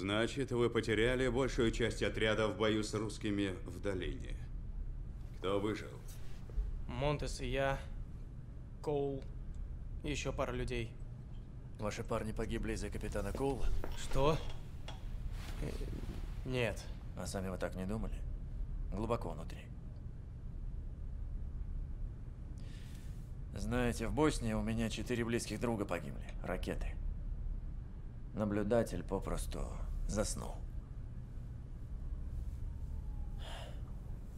Значит, вы потеряли большую часть отряда в бою с русскими в долине. Кто выжил? Монтес и я, Коул, и еще пара людей. Ваши парни погибли из-за капитана Коула? Что? Э, Нет. А сами вы так не думали? Глубоко внутри. Знаете, в Боснии у меня четыре близких друга погибли. Ракеты. Наблюдатель попросту заснул.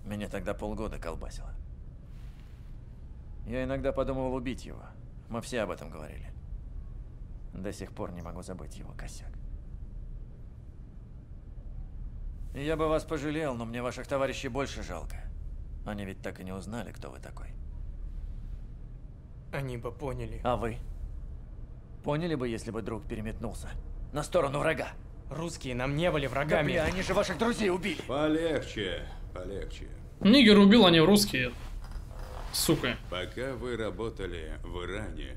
Меня тогда полгода колбасило. Я иногда подумывал убить его. Мы все об этом говорили. До сих пор не могу забыть его косяк. Я бы вас пожалел, но мне ваших товарищей больше жалко. Они ведь так и не узнали, кто вы такой. Они бы поняли. А вы? Поняли бы, если бы друг переметнулся? На сторону врага. Русские нам не были Да, врагами. бля, они же ваших друзей убили. Полегче, полегче. Нигер убил, они русские. Сука. Пока вы работали в Иране,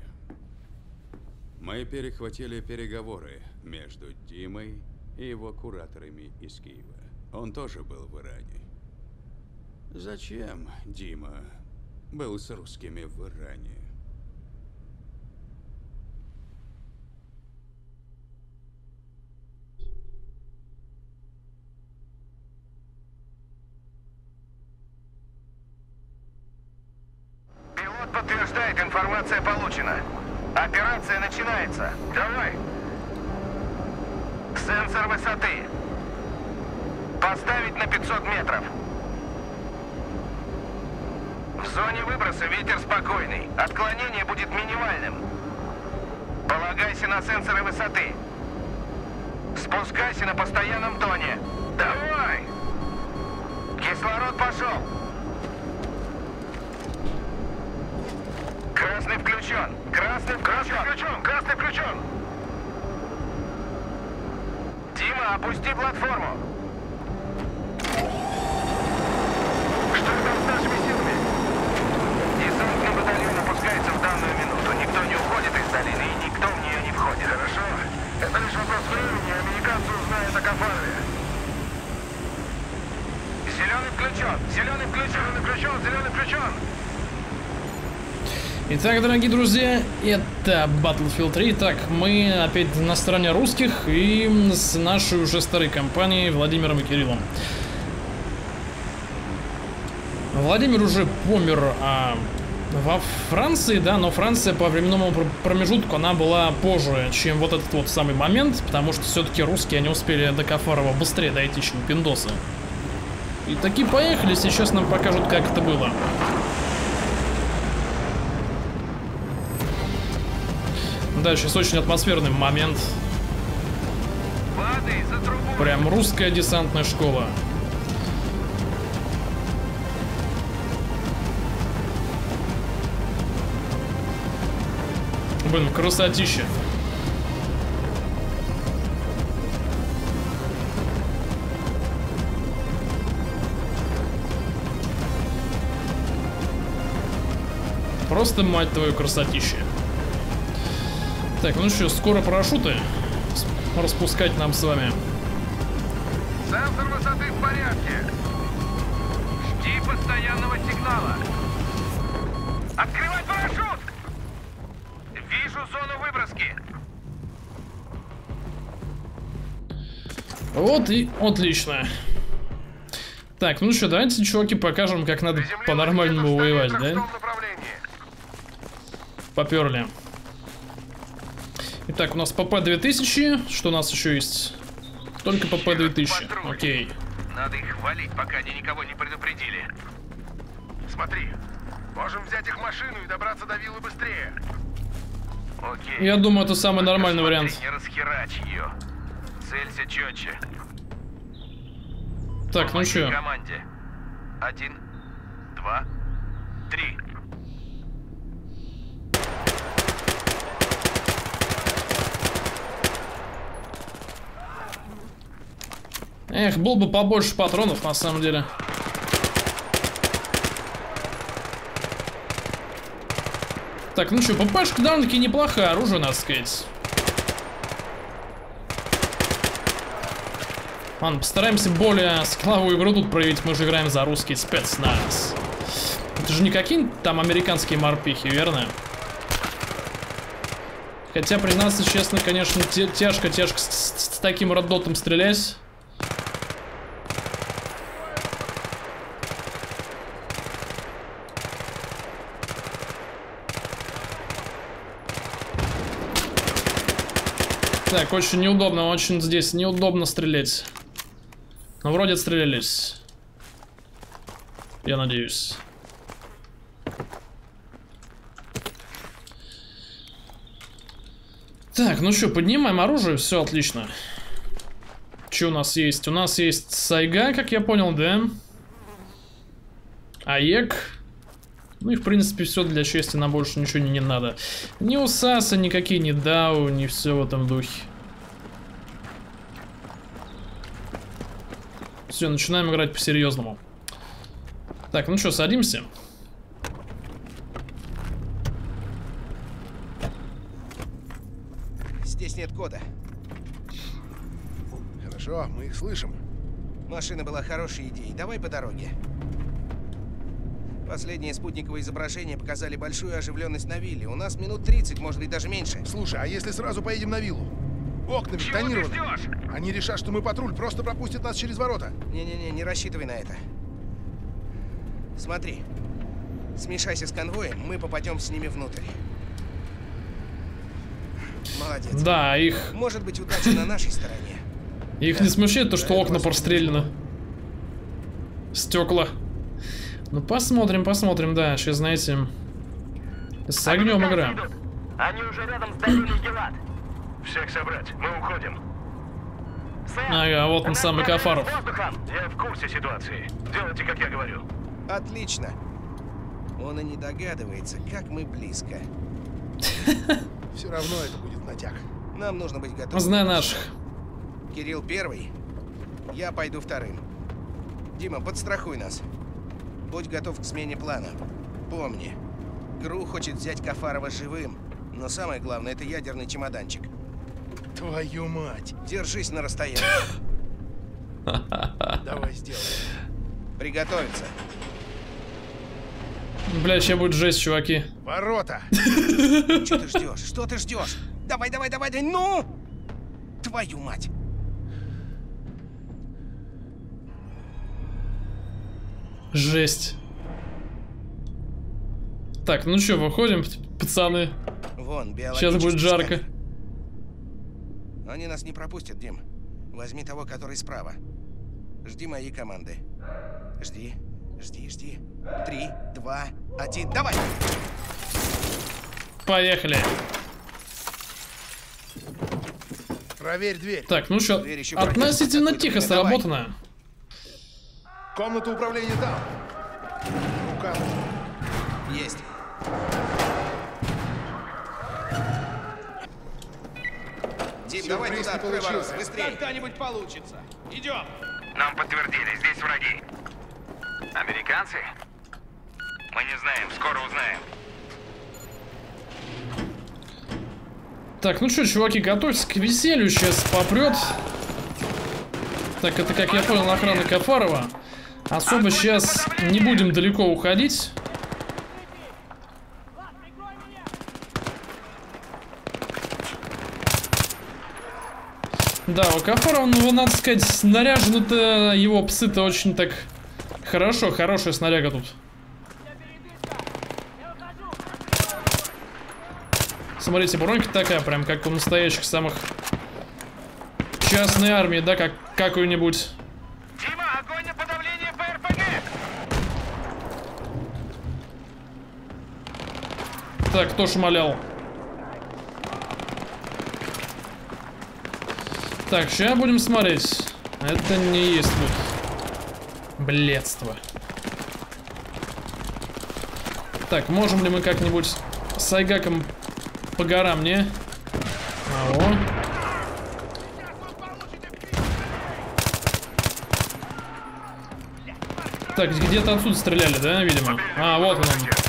мы перехватили переговоры между Димой и его кураторами из Киева. Он тоже был в Иране. Зачем Дима был с русскими в Иране? Подтверждает, информация получена. Операция начинается. Давай. Сенсор высоты. Поставить на 500 метров. В зоне выброса ветер спокойный. Отклонение будет минимальным. Полагайся на сенсоры высоты. Спускайся на постоянном тоне. Давай! Кислород пошел. Красный включен. Красный. Красный включен. Красный включен. Дима, опусти платформу. Что там с нашими силами? Десантный батальон опускается в данную минуту. Никто не уходит из долины и никто в нее не входит. Хорошо. Это лишь вопрос времени. Американцы узнают о Кафарове. Зеленый включен. Зеленый включен. Зеленый включен. Зеленый включен. Итак, дорогие друзья, это Battlefield 3. Так, мы опять на стороне русских и с нашей уже старой компанией Владимиром и Кириллом. Владимир уже помер а, во Франции, да, но Франция по временному пр- промежутку, она была позже, чем вот этот вот самый момент, потому что все-таки русские, они успели до Кафарова быстрее дойти, чем пиндосы. И таки поехали, сейчас нам покажут, как это было. Да, сейчас очень атмосферный момент. Прям русская десантная школа. Блин, красотища. Просто, мать твою, красотища. Так, ну что, скоро парашюты распускать нам с вами. Сенсор высоты в порядке. Жди постоянного сигнала. Открывать парашют! Вижу зону выброски. Вот и отлично. Так, ну что, давайте, чуваки, покажем, как надо по-нормальному где-то в 100 воевать, да? Поперли. Итак, у нас ПП-2000. Что у нас еще есть? Только ПП-2000. Патруль. Окей. Надо их валить, пока они никого не предупредили. Смотри, можем взять их машину и добраться до виллы быстрее. Окей. Я думаю, это самый Только нормальный смотри, вариант. Не расхерачь ее. Целься четче. Так, ну Помоги что? команде. Один, два, три. Эх, был бы побольше патронов, на самом деле. Так, ну что, ППшка довольно-таки неплохое оружие, надо сказать. Ладно, постараемся более складовую игру тут проявить. Мы же играем за русский спецназ. Это же не какие-нибудь там американские морпихи, верно? Хотя, признаться честно, конечно, тяжко-тяжко с, с, с таким роддотом стрелять. Так, очень неудобно, очень здесь неудобно стрелять. Но вроде отстрелялись. Я надеюсь. Так, ну что, поднимаем оружие, все отлично. Что у нас есть? У нас есть Сайга, как я понял, да? Аек. Ну и в принципе все для чести, нам больше ничего не, не надо. Ни Усаса, никакие не Дау, ни все в этом духе. Все, начинаем играть по-серьезному. Так, ну что, садимся. Здесь нет кода. Хорошо, мы их слышим. Машина была хорошей идеей. Давай по дороге. Последние спутниковые изображения показали большую оживленность на вилле. У нас минут 30, может быть, даже меньше. Слушай, а если сразу поедем на виллу? Окна ведь тонированы. ждешь? Они решат, что мы патруль, просто пропустят нас через ворота. Не-не-не, не рассчитывай на это. Смотри. Смешайся с конвоем, мы попадем с ними внутрь. Молодец. Да, их, Может быть, удача на нашей стороне. их не смущает то, что Да, окна это прострелены. Стекла. Ну посмотрим, посмотрим, да, сейчас знаете. С огнем игра. идут. Они уже рядом с долиной Гелат. Всех собрать, мы уходим. Ага, вот он самый Кафаров. Я в курсе ситуации. Делайте, как я говорю. Отлично. Он и не догадывается, как мы близко. Все равно это будет натяг. Нам нужно быть готовым. Знаю наших. Кирилл первый, я пойду вторым. Дима, подстрахуй нас. Будь готов к смене плана. Помни, Гру хочет взять Кафарова живым, но самое главное это ядерный чемоданчик. Твою мать. Держись на расстоянии. Давай сделаем. Приготовиться. Бля, сейчас будет жесть, чуваки. Ворота. Что ты ждешь? Что ты ждешь? Давай, давай, давай, давай, ну! Твою мать! Жесть. Так, ну что, выходим, пацаны. Вон, Сейчас будет жарко. сканер. Они нас не пропустят, Дим. Возьми того, который справа. Жди моей команды. Жди, жди, жди. Три, два, один, давай! Поехали. Проверь дверь. Так, ну что, относительно тихо Давай. сработано. Комната управления там. Рука. Есть. Дим, давай Сюрприз туда, не открой ворота, быстрее. Когда-нибудь получится. Идем. Нам подтвердили, здесь враги. Американцы? Мы не знаем, скоро узнаем. Так, ну что, чуваки, готовьтесь к веселью, сейчас попрет. Так, это, как я понял, охрана Кафарова. Особо сейчас не будем далеко уходить. Да, у Кафарова, ну, надо сказать, снаряжены-то его псы-то очень так хорошо, хорошая снаряга тут. Смотрите, бронька такая, прям как у настоящих самых частной армии, да, как какую-нибудь. Так, кто шмалял? Так, сейчас будем смотреть. Это не есть вот бледство. Так, можем ли мы как-нибудь с Айгаком по горам, не? Ау. Так, где-то отсюда стреляли, да, видимо? А, вот он.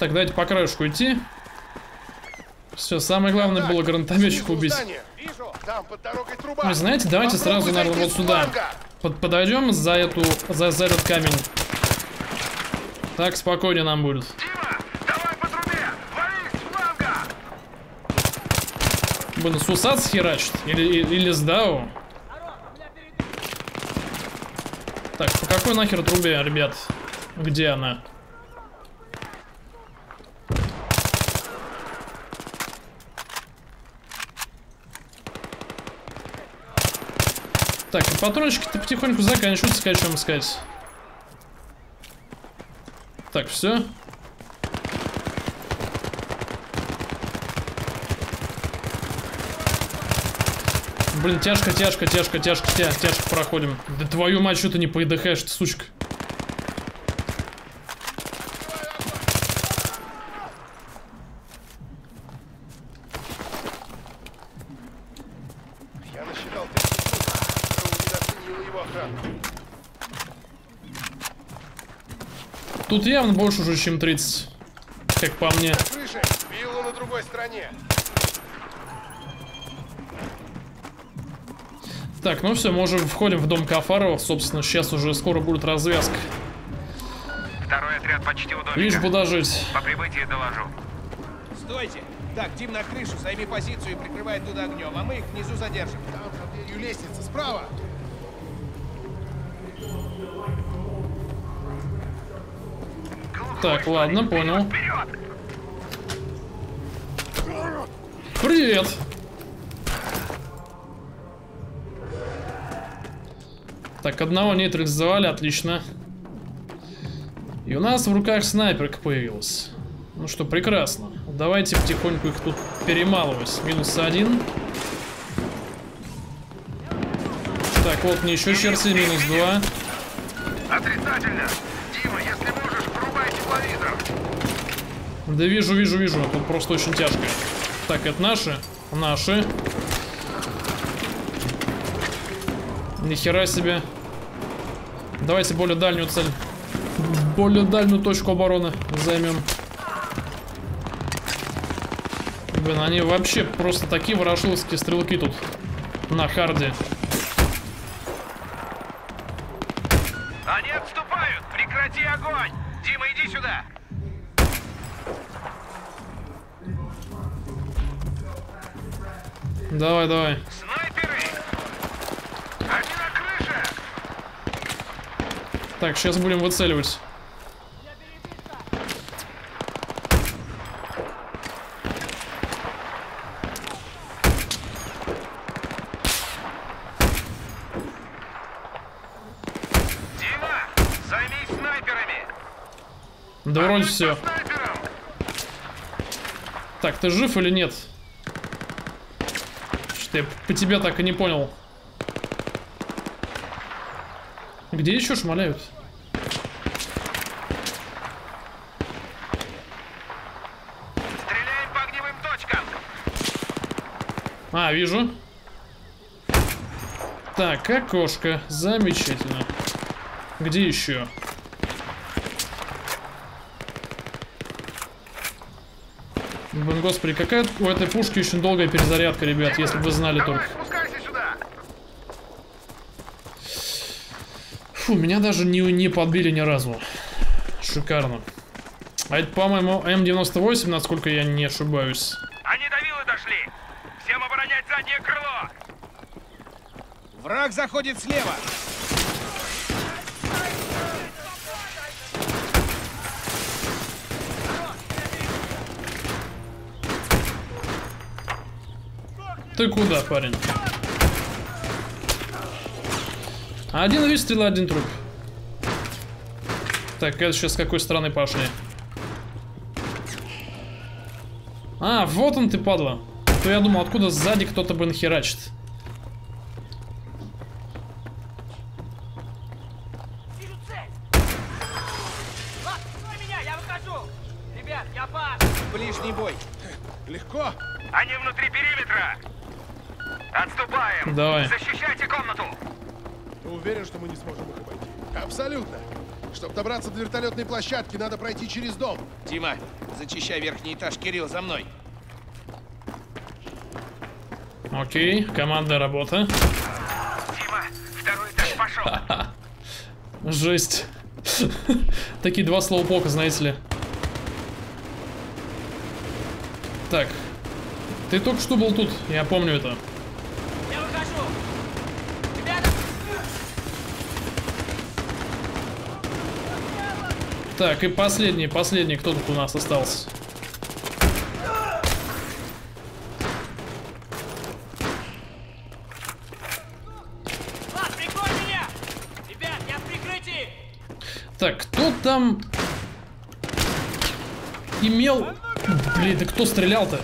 Так, давайте по краешку идти. Все, самое главное было гранатометчик Снизу убить. Вы знаете, давайте сразу, наверное, вот сюда. Под, подойдем за эту, за, за этот камень. Так спокойнее нам будет. Вали с! Блин, Сусад схерачит? Или, или с Дау? Так, по какой нахер трубе, ребят? Где она? Патрончики-то потихоньку заканчиваются, что вам сказать. Так, все. Блин, тяжко, тяжко, тяжко, тяжко, тя, тяжко проходим. Да твою мать, что ты не поедыхаешь, ты сучка. Я насчитал 30 штук. недооценил его охрану. Тут явно больше уже, чем 30. Как по мне. Крыша. Вилла на другой стороне. Так, ну все, мы уже входим в дом Кафарова. Собственно, сейчас уже скоро будет развязка. Второй отряд почти у домика. Лишь бы дожить. По прибытии доложу. Стойте! Так, Дим на крышу, займи позицию и прикрывай туда огнем, а мы их внизу задержим. Там за дверью лестница. Справа. Так, ладно, понял. Привет! Так, одного нейтрализовали, отлично. И у нас в руках снайперка появилась. Ну что, прекрасно. Давайте потихоньку их тут перемалывать. Минус один. Так, вот мне еще черси, минус два. Отрицательно! Дима, если можешь, врубай тепловизор! Да вижу, вижу, вижу. Тут просто очень тяжко. Так, это наши? Наши. Нихера себе. Давайте более дальнюю цель. Более дальнюю точку обороны займем. Блин, они вообще просто такие ворошиловские стрелки тут. На харде. Они отступают! Прекрати огонь! Дима, иди сюда! Давай, давай. Снайперы! Они на крыше! Так, сейчас будем выцеливать. Да вроде все. Так, ты жив или нет? По тебе так и не понял. Где еще шмаляют? Стреляем по огневым точкам! А, вижу. Так, окошко. Замечательно. Где еще? Блин, господи, какая у этой пушки очень долгая перезарядка, ребят, если бы вы знали Давай, только. спускайся сюда! Фу, меня даже не, не подбили ни разу. Шикарно. А это, по-моему, М98, насколько я не ошибаюсь. Они до виллы дошли! Всем оборонять заднее крыло! Враг заходит слева! Ты куда, парень? Один выстрел, один труп. Так, это сейчас с какой стороны пошли? А, вот он ты, падла. То я думал, откуда сзади кто-то! Ребят, я пас! Ближний бой! Легко. Они внутри периметра! Отступаем! Давай. Защищайте комнату! Ты уверен, что мы не сможем их обойти? Абсолютно. Чтобы добраться до вертолетной площадки, надо пройти через дом. Дима, зачищай верхний этаж. Кирилл, за мной. Окей, командная работа. Дима, второй этаж пошел. Жесть. Такие два слоупока, знаете ли. Так. Ты только что был тут, я помню это. Я выхожу! Ребята! Так, и последний, последний, кто тут у нас остался? Так, кто там имел... Блин, да кто стрелял-то?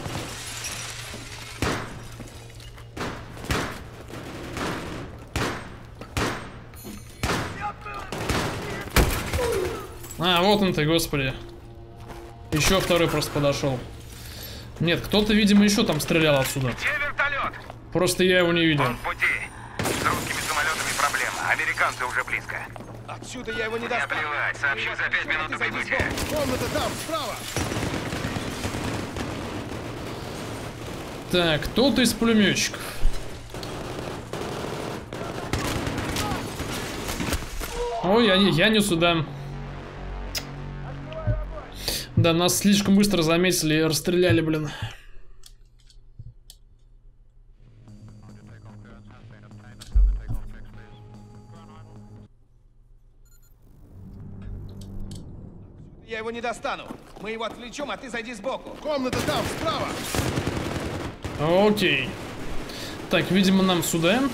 А, вот он ты, господи. Еще второй просто подошел. Нет, кто-то, видимо, еще там стрелял отсюда. Где вертолет? Просто я его не видел. Он в пути. С русскими самолетами проблема. Американцы уже близко. Отсюда я его не Не достану. плевать, сообщу за пять минут прибытия. Комната там, справа. Так, кто-то из пулеметчиков. Ой, я не, я не сюда. Да, нас слишком быстро заметили и расстреляли, блин. Я его не достану. Мы его отвлечем, а ты зайди сбоку. Комната там, справа. Окей. Так, видимо, нам сюда.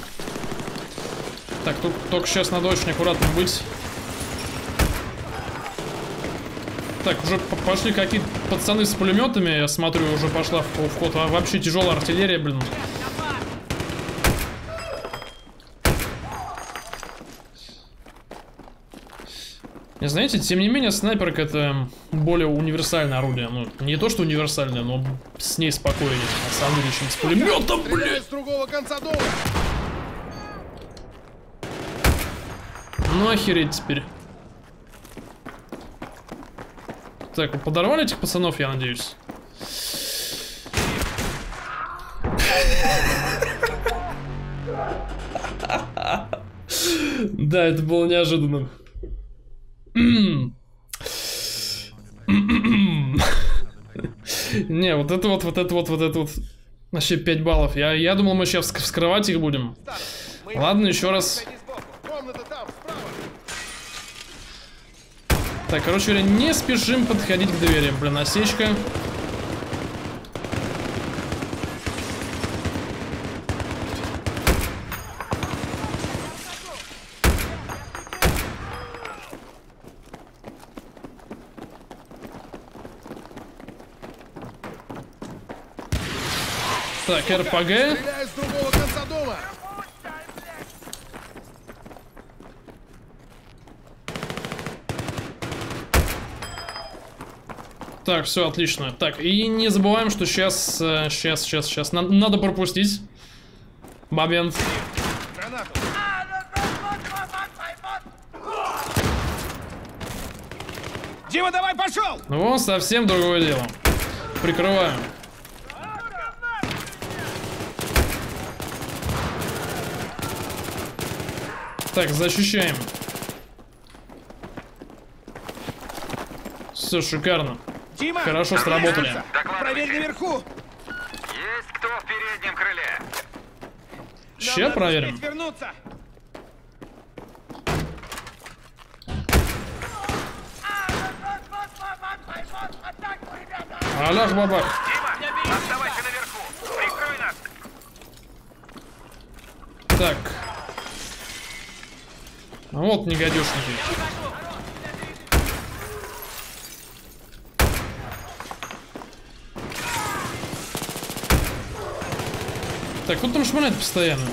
Так, только, только сейчас надо очень аккуратно быть. Так, уже пошли какие-то пацаны с пулеметами. Я смотрю, уже пошла в, в ход. А вообще тяжелая артиллерия, блин. Не знаете, тем не менее, снайперка это более универсальное орудие. Ну, не то, что универсальное, но с ней спокойнее, на самом деле, чем с пулеметом. Стреляй с другого конца дома. Ну охереть теперь. Так, подорвали этих пацанов, я надеюсь? Да, это было неожиданно. Не, вот это вот, вот это вот, вот это вот. Вообще 5 баллов. Я, я думал, мы сейчас вскрывать их будем. Ладно, еще раз. зайди сбоку. Комната там, справа. Так, короче говоря, не спешим подходить к двери. Блин, осечка. Так, РПГ. Стреляй с другого конца дома. Так, все отлично. Так, и не забываем, что сейчас, сейчас, сейчас, сейчас, надо пропустить. Момент. Дима, давай, пошел! Ну, совсем другое дело. Прикрываем. Так, защищаем. Все, шикарно. Дима! Хорошо сработали. Проверь наверху! Есть кто в переднем крыле? Надо проверим. вернуться! Аллах бабах. Дима, оставайся наверху. Прикрой нас. Так. Вот негодюшники. Так, кто там шмаляет постоянно?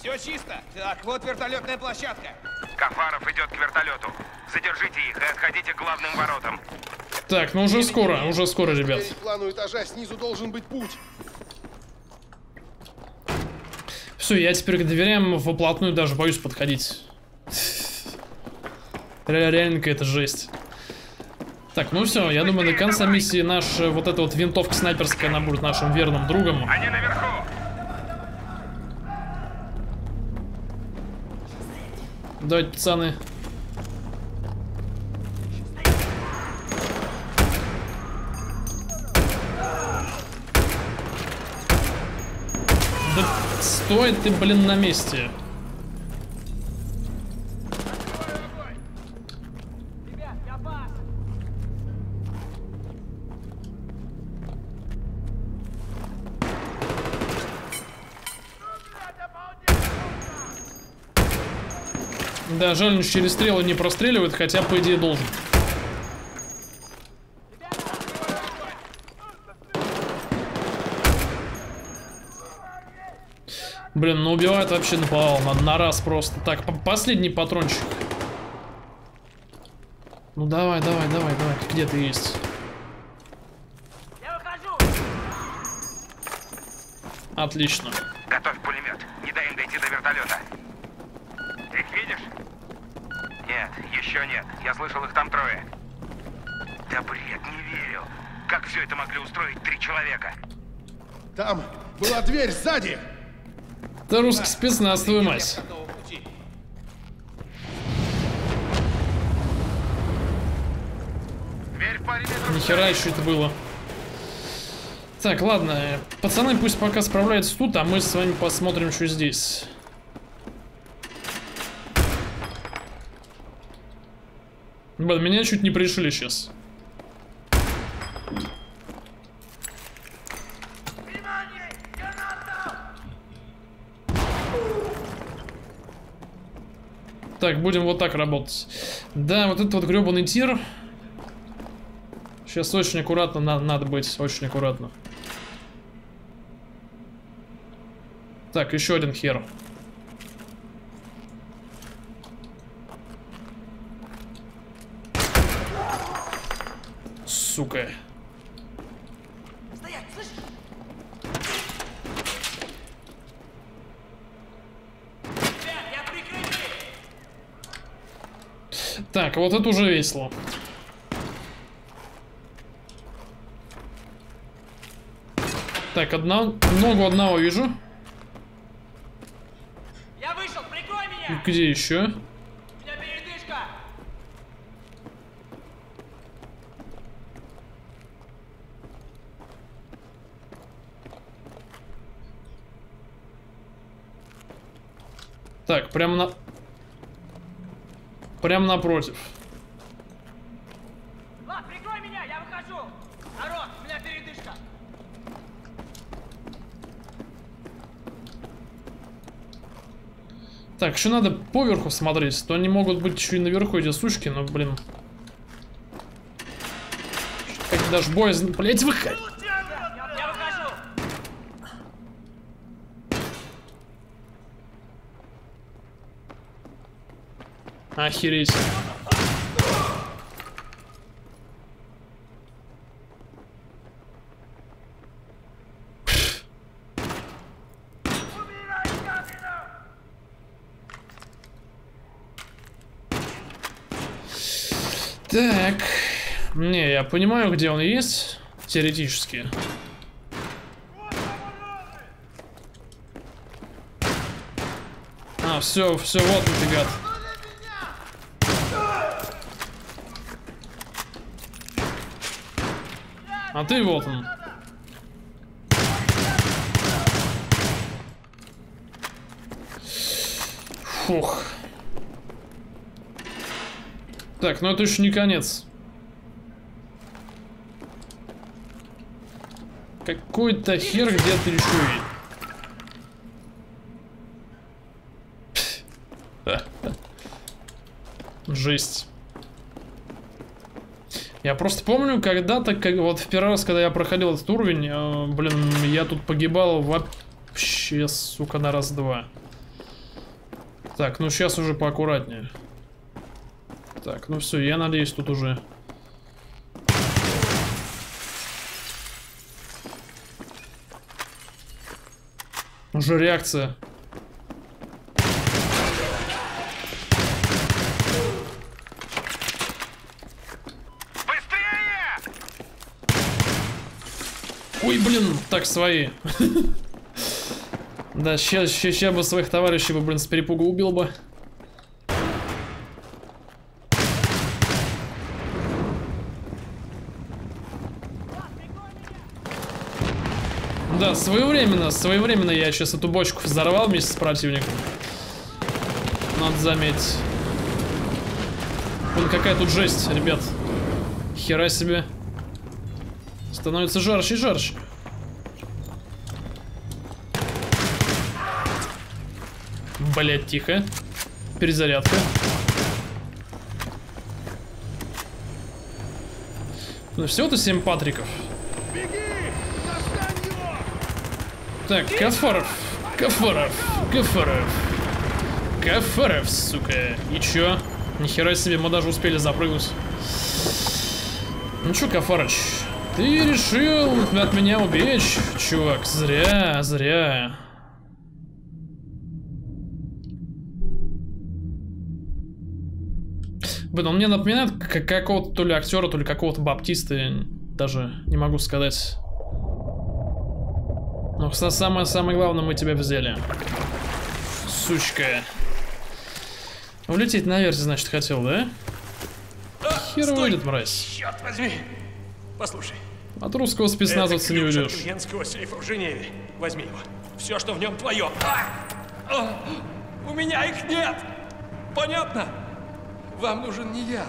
Все чисто. Так, вот вертолетная площадка. Кафаров идет к вертолету. Задержите их и отходите к главным воротам. Так, ну уже скоро, уже скоро, ребят. Плану этажа снизу должен быть путь. Все, я теперь к дверям вплотную даже боюсь подходить. Ре- Реально какая-то жесть. Так, ну все, я думаю, до конца миссии наша вот эта вот винтовка снайперская, она будет нашим верным другом. Они наверху! Давайте, пацаны. Да стой ты, блин, на месте. Да, жаль, он через стрелы не простреливает, хотя, по идее, должен. Блин, ну убивает вообще наповал, на, на раз просто. Так, по- последний патрончик. Ну давай, давай, давай, давай, где ты есть? Я выхожу! Отлично. Трое. Да бред, не верю. Как все это могли устроить три человека? Там была дверь сзади. Это русский спецназ, твою мать. Нихера еще это было. Так, ладно, пацаны пусть пока справляются тут, а мы с вами посмотрим, что здесь. Блин, меня чуть не пришили сейчас. Так, будем вот так работать. Да, вот этот вот гребаный тир. Сейчас очень аккуратно на- надо быть, очень аккуратно. Так, еще один хер. Сука. Стоять, слышишь? Так, вот это уже весело. Так, одна... ногу одного вижу. Я вышел, прикрой меня! Где еще? У меня передышка! Прямо на... Прямо напротив. Влад, прикрой меня, я выхожу! Народ, у меня передышка! Так, еще надо поверху смотреть. То они могут быть еще и наверху эти сучки, но, блин. Как даже боязно... Блять, выходи! Я выхожу! Охереть. Так. Не, я понимаю, где он есть. Теоретически. А, все, все, вот он ты, гад. А ты вот он. Фух. Так, ну это еще не конец. Какой-то хер где-то еще и. Жесть. Я просто помню, когда-то, как, вот в первый раз, когда я проходил этот уровень, э, блин, я тут погибал вообще, сука, на раз-два. Так, ну сейчас уже поаккуратнее. Так, ну все, я надеюсь, тут уже... Уже реакция. Ой, блин, так, свои. Да, сейчас, сейчас бы своих товарищей блин, с перепугу убил бы. Да, своевременно, своевременно я сейчас эту бочку взорвал вместе с противником. Надо заметить. Вон какая тут жесть, ребят. Хера себе. Становится жарче и жарче. Блять, тихо. Перезарядка. Ну всего-то 7 патриков. Так, Кафаров. Кафаров. Кафаров. Кафаров, сука. И чё? Нихера себе, мы даже успели запрыгнуть. Ну чё, Кафарыч, ты решил от меня убечь, чувак. Зря, зря. Блин, он мне напоминает как какого-то то ли актера, то ли какого-то баптиста. Даже не могу сказать. Но самое, самое главное, мы тебя взяли. Сучка. Улететь наверх, значит, хотел, да? Хер выйдет, мразь. Черт возьми! Послушай. От русского спецназовца не уйдешь. клиентского сейфа в Женеве. Возьми его. Все, что в нем твое. А! А! У меня их нет! Понятно? Вам нужен не я.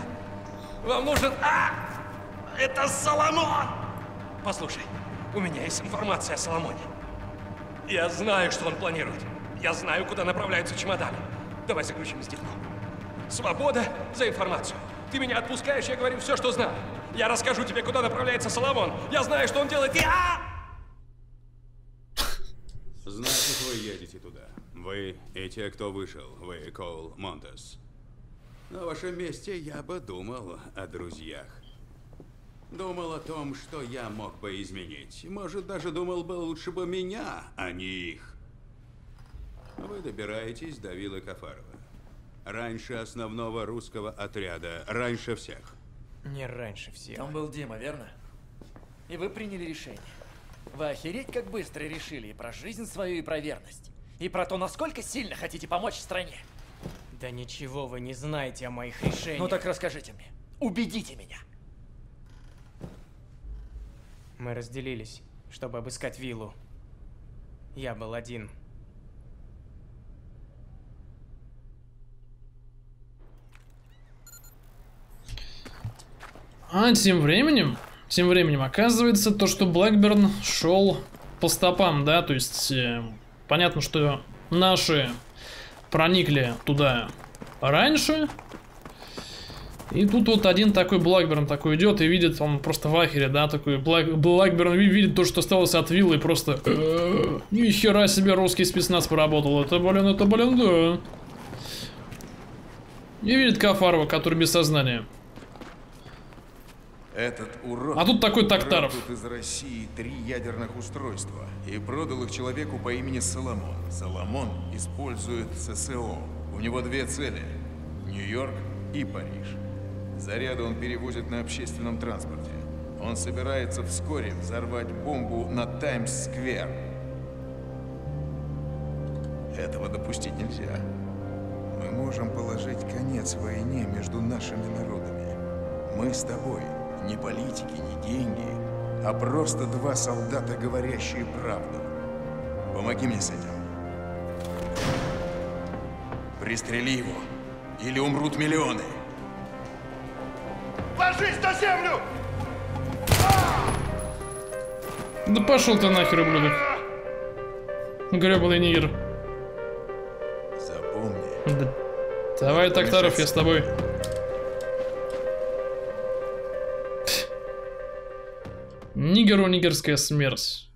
Вам нужен... А! Это Соломон! Послушай, у меня есть информация о Соломоне. Я знаю, что он планирует. Я знаю, куда направляются чемоданы. Давай заключим сделку. Свобода за информацию. Ты меня отпускаешь, я говорю все, что знаю. Я расскажу тебе, куда направляется Соломон. Я знаю, что он делает. Я... Значит, вы едете туда. Вы и те, кто вышел. Вы, Коул Монтес. На вашем месте я бы думал о друзьях. Думал о том, что я мог бы изменить. Может, даже думал бы, лучше бы меня, а не их. Вы добираетесь до виллы Кафарова. Раньше основного русского отряда. Раньше всех. Не раньше всех. Там был Дима, верно? И вы приняли решение. Вы охереть как быстро решили и про жизнь свою, и про верность. И про то, насколько сильно хотите помочь стране. Да ничего вы не знаете о моих решениях. Ну так расскажите мне. Убедите меня. Мы разделились, чтобы обыскать виллу. Я был один. А тем временем, тем временем оказывается то, что Блэкберн шел по стопам, да, то есть э, понятно, что наши проникли туда раньше, и тут вот один такой Блэкберн такой идет и видит, он просто в ахере, да, такой Блэк, Блэкберн ви- видит то, что осталось от виллы, и просто «Э, ни хера себе русский спецназ поработал, это, блин, это, блин, да. И видит Кафарова, который без сознания. Этот урод А тут такой украл Токтаров. тут из России три ядерных устройства и продал их человеку по имени Соломон. Соломон использует ССО. У него две цели – Нью-Йорк и Париж. Заряды он перевозит на общественном транспорте. Он собирается вскоре взорвать бомбу на Таймс-сквер. Этого допустить нельзя. Мы можем положить конец войне между нашими народами. Мы с тобой не политики, не деньги, а просто два солдата, говорящие правду. Помоги мне с этим. Пристрели его, или умрут миллионы. Ложись на землю! Да пошел ты нахер, ублюдок. Гребаный нигер. Запомни. Да. Давай, Токтаров, я с тобой. Нигеру нигерская смерть.